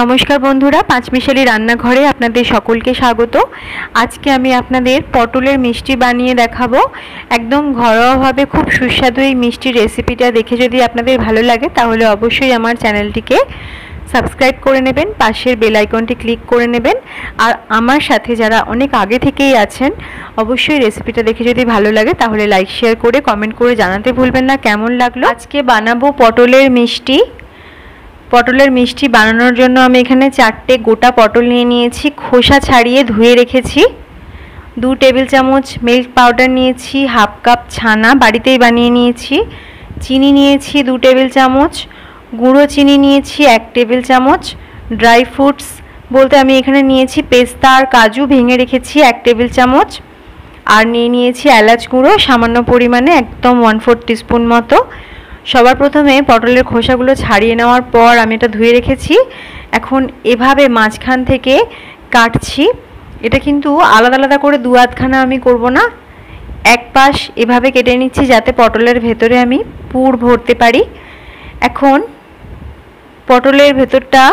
নমস্কার বন্ধুরা, পাঁচমিশালি রান্নাঘরে আপনাদের সকলকে স্বাগত। আজকে আমি আপনাদের পটলের মিষ্টি বানিয়ে দেখাবো। একদম ঘরোয়াভাবে খুব সুস্বাদু এই মিষ্টির রেসিপিটা দেখে যদি আপনাদের ভালো লাগে, তাহলে অবশ্যই আমার চ্যানেলটিকে সাবস্ক্রাইব করে নেবেন, পাশের বেল আইকনটি ক্লিক করে নেবেন। আর আমার সাথে যারা অনেক আগে থেকেই আছেন, অবশ্যই রেসিপিটা দেখে যদি ভালো লাগে, তাহলে লাইক, শেয়ার করে কমেন্ট করে জানাতে ভুলবেন না। কেমন লাগল? আজকে বানাবো পটলের মিষ্টি। পটলের মিষ্টি বানানোর জন্য আমি এখানে চারটে গোটা পটল নিয়ে নিয়েছি, খোসা ছাড়িয়ে ধুয়ে রেখেছি। দু টেবিল চামচ মিল্ক পাউডার নিয়েছি, হাফ কাপ ছানা বাড়িতেই বানিয়ে নিয়েছি। চিনি নিয়েছি দু টেবিল চামচ, গুঁড়ো চিনি নিয়েছি এক টেবিল চামচ, ড্রাই ফ্রুটস বলতে আমি এখানে নিয়েছি পেস্তা আর কাজু ভেঙে রেখেছি এক টেবিল চামচ। আর নিয়ে নিয়েছি এলাচ গুঁড়ো সামান্য পরিমাণে, একদম ওয়ান ফোর টিস্পুন মতো। সবার প্রথমে পটলের খোসাগুলো ছাড়িয়ে নেওয়ার পর আমি এটা ধুয়ে রেখেছি। এখন এভাবে মাঝখান থেকে কাটছি। এটা কিন্তু আলাদা আলাদা করে দু আধখানা আমি করব না। এক পাশ এভাবে কেটে নিচ্ছি যাতে পটলের ভেতরে আমি পুর ভরতে পারি। এখন পটলের ভেতরটা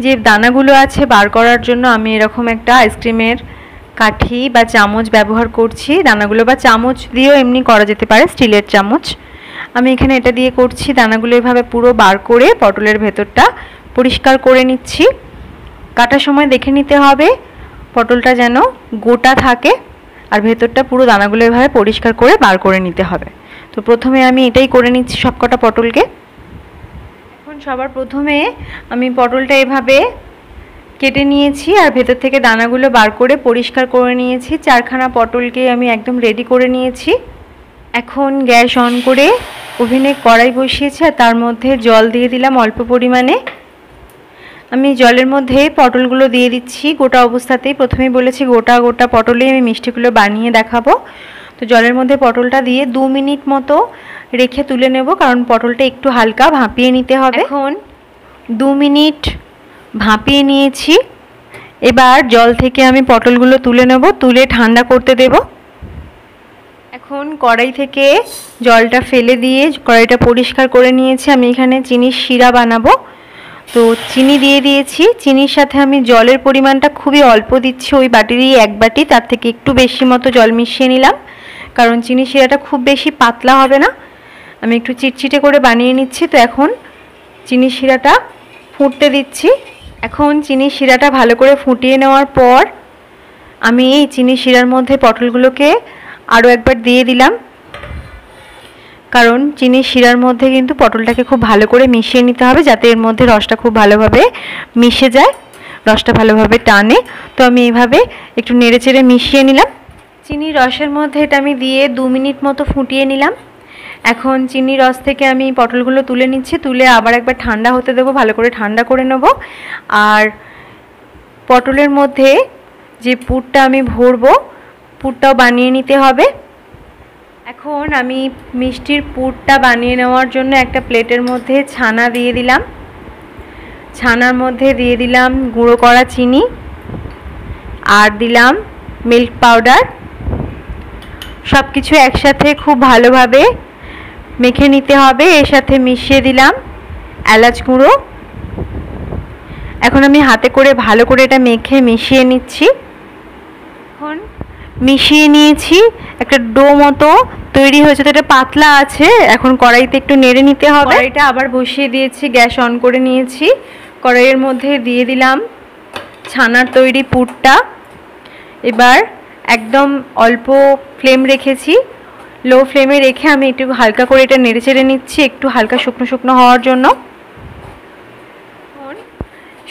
যে দানাগুলো আছে বার করার জন্য আমি এরকম একটা আইসক্রিমের কাঠি বা চামচ ব্যবহার করছি। দানাগুলো বা চামচ দিয়েও এমনি করা যেতে পারে স্টিলের চামচ। আমি এখানে এটা দিয়ে করছি, দানাগুলো এভাবে পুরো বার করে পটলের ভেতরটা পরিষ্কার করে নিচ্ছি। কাটার সময় দেখে নিতে হবে পটলটা যেন গোটা থাকে আর ভেতরটা পুরো দানাগুলো এভাবে পরিষ্কার করে বার করে নিতে হবে। তো প্রথমে আমি এটাই করে নিচ্ছি সবকটা পটলকে। এখন সবার প্রথমে আমি পটলটা এভাবে কেটে নিয়েছি আর ভেতর থেকে দানাগুলো বার করে পরিষ্কার করে নিয়েছি। চারখানা পটলকে আমি একদম রেডি করে নিয়েছি। এখন গ্যাস অন করে ওভেনে কড়াই বসিয়েছি আর তার মধ্যে জল দিয়ে দিলাম অল্প পরিমাণে। আমি জলের মধ্যে পটলগুলো দিয়ে দিচ্ছি। গোটা অবস্থাতেই প্রথমেই বলেছি গোটা গোটা পটলে আমি মিষ্টিগুলো বানিয়ে দেখাবো। তো জলের মধ্যে পটলটা দিয়ে দু মিনিট মতো রেখে তুলে নেব কারণ পটলটা একটু হালকা ভাপিয়ে নিতে হবে। এখন দু মিনিট ভাপিয়ে নিয়েছি। এবার জল থেকে আমি পটলগুলো তুলে নেব। তুলে ঠান্ডা করতে দেবো। এখন কড়াই থেকে জলটা ফেলে দিয়ে কড়াইটা পরিষ্কার করে নিয়েছি। আমি এখানে চিনির শিরা বানাবো। তো চিনি দিয়ে দিয়েছি। চিনির সাথে আমি জলের পরিমাণটা খুবই অল্প দিচ্ছি। ওই বাটিরই এক বাটি, তার থেকে একটু বেশি মতো জল মিশিয়ে নিলাম। কারণ চিনি শিরাটা খুব বেশি পাতলা হবে না। আমি একটু চিটচিটে করে বানিয়ে নিচ্ছি। তো এখন চিনি শিরাটা ফুটতে দিচ্ছি। এখন চিনি শিরাটা ভালো করে ফুটিয়ে নেওয়ার পর আমি এই চিনি শিরার মধ্যে পটলগুলোকে আরও একবার দিয়ে দিলাম। কারণ চিনির শিরার মধ্যে কিন্তু পটলটাকে খুব ভালো করে মিশিয়ে নিতে হবে, যাতে এর মধ্যে রসটা খুব ভালোভাবে মিশে যায়, রসটা ভালোভাবে টানে। তো আমি এইভাবে একটু নেড়ে চেড়ে মিশিয়ে নিলাম। চিনির রসের মধ্যে এটা আমি দিয়ে দু মিনিট মতো ফুটিয়ে নিলাম। এখন চিনি রস থেকে আমি পটলগুলো তুলে নিচ্ছি, তুলে আবার একবার ঠান্ডা হতে দেবো, ভালো করে ঠান্ডা করে নেব। আর পটলের মধ্যে যে পুরটা আমি ভরবো পুরটাও বানিয়ে নিতে হবে। এখন আমি মিষ্টির পুরটা বানিয়ে নেওয়ার জন্য একটা প্লেটের মধ্যে ছানা দিয়ে দিলাম। ছানার মধ্যে দিয়ে দিলাম গুঁড়ো করা চিনি আর দিলাম মিল্ক পাউডার। সব কিছু একসাথে খুব ভালোভাবে মেখে নিতে হবে। এর সাথে মিশিয়ে দিলাম এলাচ গুঁড়ো। এখন আমি হাতে করে ভালো করে এটা মেখে মিশিয়ে নিচ্ছি। এখন মিশিয়ে নিয়েছি, একটা ডো মতো তৈরি হয়েছে, তো এটা পাতলা আছে, এখন কড়াইতে একটু নেড়ে নিতে হবে। এটা আবার বসিয়ে দিয়েছি, গ্যাস অন করে নিয়েছি। কড়াইয়ের মধ্যে দিয়ে দিলাম ছানার তৈরি পুরটা। এবার একদম অল্প ফ্লেম রেখেছি। লো ফ্লেমে রেখে আমি একটু হালকা করে এটা নেড়ে চেড়ে নিচ্ছি, একটু হালকা শুকনো শুকনো হওয়ার জন্য।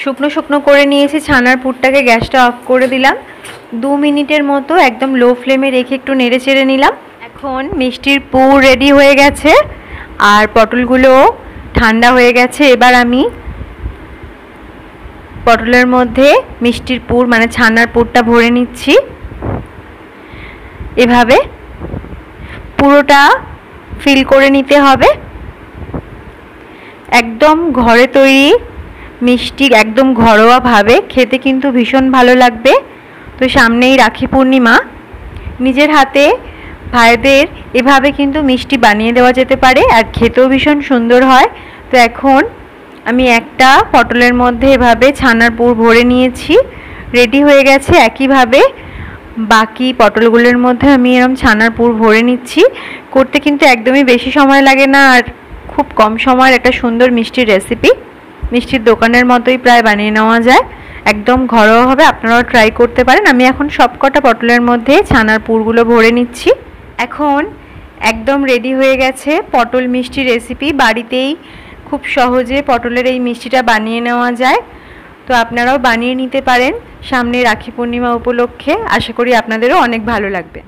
শুকনো শুকনো করে নিয়েছি, ছানার পুরটাকে গ্যাসটা অফ করে দিলাম। দু মিনিটের মতো একদম লো ফ্লেমে রেখে একটু নেড়ে চেড়ে নিলাম। এখন মিষ্টির পুর রেডি হয়ে গেছে, আর পটলগুলো ঠান্ডা হয়ে গেছে। এবার আমি পটলের মধ্যে মিষ্টির পুর মানে ছানার পুরটা ভরে নিচ্ছি। এভাবে পুরোটা ফিল করে নিতে হবে। একদম ঘরে তৈরি মিষ্টি, একদম ঘরোয়াভাবে খেতে কিন্তু ভীষণ ভালো লাগবে। তো সামনেই রাখি পূর্ণিমা। নিজের হাতে ভাইদের এভাবে কিন্তু মিষ্টি বানিয়ে দেওয়া যেতে পারে আর খেতেও ভীষণ সুন্দর হয়। তো এখন আমি একটা পটলের মধ্যে এভাবে ছানার পুর ভরে নিয়েছি। রেডি হয়ে গেছে একইভাবে। বাকি পটলগুলোর মধ্যে আমি এরকম ছানার পুর ভরে নিচ্ছি। করতে কিন্তু একদমই বেশি সময় লাগে না আর খুব কম সময়ের একটা সুন্দর মিষ্টির রেসিপি মিষ্টির দোকানের মতোই প্রায় বানিয়ে নেওয়া যায়। একদম ঘরোয়াভাবে আপনারাও ট্রাই করতে পারেন। আমি এখন সবকটা পটলের মধ্যে ছানার পুরগুলো ভরে নিচ্ছি। এখন একদম রেডি হয়ে গেছে পটল মিষ্টি রেসিপি বাড়িতেই খুব সহজে পটলের এই মিষ্টিটা বানিয়ে নেওয়া যায়। তো আপনারাও বানিয়ে নিতে পারেন। সামনে রাখি পূর্ণিমা উপলক্ষে। আশা করি আপনাদেরও অনেক ভালো লাগবে।